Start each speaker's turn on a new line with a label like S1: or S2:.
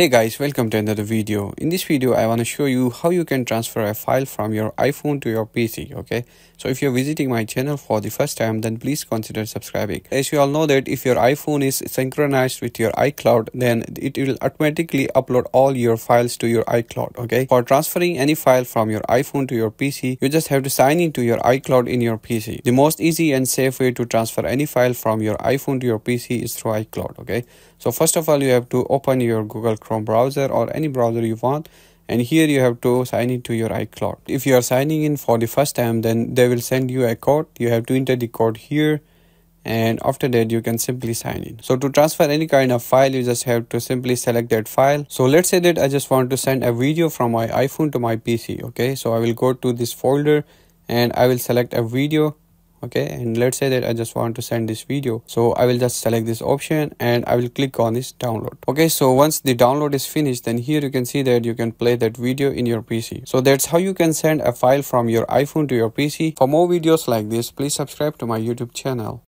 S1: Hey guys, welcome to another video. In this video, I want to show you how you can transfer a file from your iPhone to your PC, okay? So if you're visiting my channel for the first time, then please consider subscribing. As you all know that if your iPhone is synchronized with your iCloud, then it will automatically upload all your files to your iCloud, okay? For transferring any file from your iPhone to your PC, you just have to sign into your iCloud in your PC. The most easy and safe way to transfer any file from your iPhone to your PC is through iCloud, okay? So first of all, you have to open your Google Chrome browser or any browser you want and here you have to sign into your iCloud. If you are signing in for the first time then they will send you a code. You have to enter the code here and after that you can simply sign in. So to transfer any kind of file you just have to simply select that file. So let's say that I just want to send a video from my iPhone to my PC okay. So I will go to this folder and I will select a video okay and let's say that i just want to send this video. So i will just select this option and i will click on this download. Okay so once the download is finished then here you can see that you can play that video in your pc so that's how you can send a file from your iphone to your pc for more videos like this please subscribe to my youtube channel